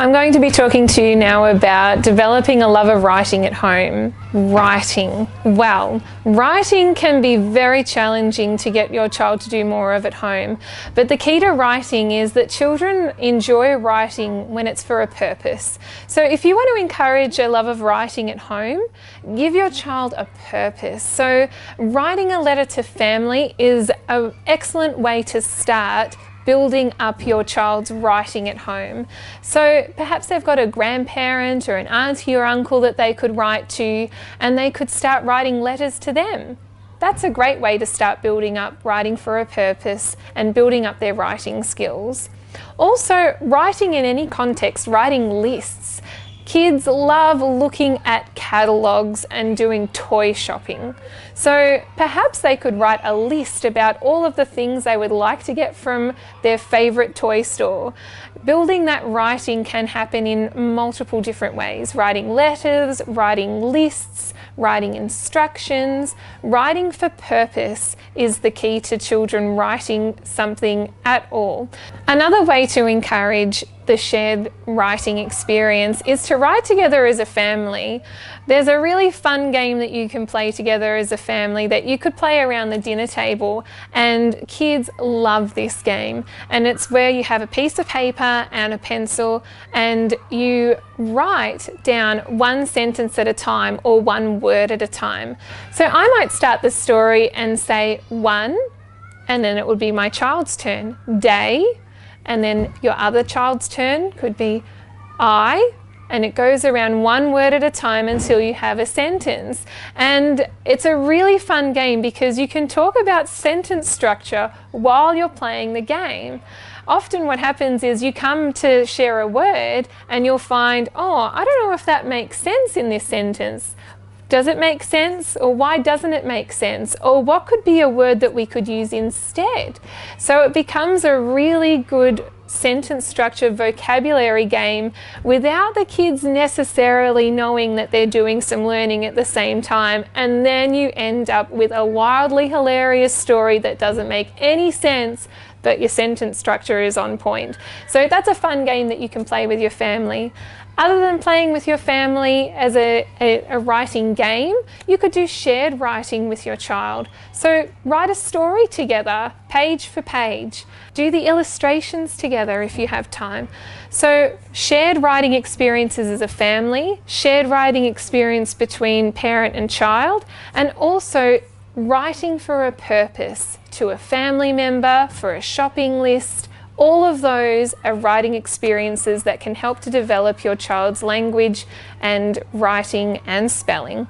I'm going to be talking to you now about developing a love of writing at home. Writing. Well, writing can be very challenging to get your child to do more of at home, but the key to writing is that children enjoy writing when it's for a purpose. So if you want to encourage a love of writing at home, give your child a purpose. So writing a letter to family is an excellent way to start building up your child's writing at home. So perhaps they've got a grandparent or an auntie or uncle that they could write to and they could start writing letters to them. That's a great way to start building up writing for a purpose and building up their writing skills. Also, writing in any context, writing lists. Kids love looking at catalogues and doing toy shopping. So perhaps they could write a list about all of the things they would like to get from their favourite toy store. Building that writing can happen in multiple different ways. Writing letters, writing lists, writing instructions. Writing for purpose is the key to children writing something at all. Another way to encourage the shared writing experience is to write together as a family. There's a really fun game that you can play together as a family that you could play around the dinner table and kids love this game and it's where you have a piece of paper and a pencil and you write down one sentence at a time or one word at a time. So I might start the story and say one and then it would be my child's turn. Day, and then your other child's turn could be I, and it goes around one word at a time until you have a sentence. And it's a really fun game because you can talk about sentence structure while you're playing the game. Often what happens is you come to share a word and you'll find, oh, I don't know if that makes sense in this sentence. Does it make sense? Or why doesn't it make sense? Or what could be a word that we could use instead? So it becomes a really good sentence structure vocabulary game without the kids necessarily knowing that they're doing some learning at the same time. And then you end up with a wildly hilarious story that doesn't make any sense but your sentence structure is on point. So that's a fun game that you can play with your family. Other than playing with your family as a, a, a, writing game, you could do shared writing with your child. So write a story together, page for page. Do the illustrations together if you have time. So shared writing experiences as a family, shared writing experience between parent and child, and also writing for a purpose to a family member, for a shopping list, all of those are writing experiences that can help to develop your child's language and writing and spelling.